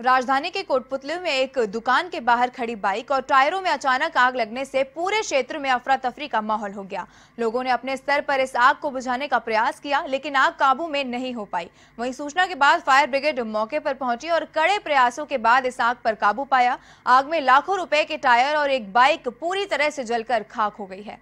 राजधानी के कोटपुतली में एक दुकान के बाहर खड़ी बाइक और टायरों में अचानक आग लगने से पूरे क्षेत्र में अफरा तफरी का माहौल हो गया। लोगों ने अपने स्तर पर इस आग को बुझाने का प्रयास किया, लेकिन आग काबू में नहीं हो पाई। वहीं सूचना के बाद फायर ब्रिगेड मौके पर पहुँची और कड़े प्रयासों के बाद इस आग पर काबू पाया। आग में लाखों रुपए के टायर और एक बाइक पूरी तरह से जलकर खाक हो गई है।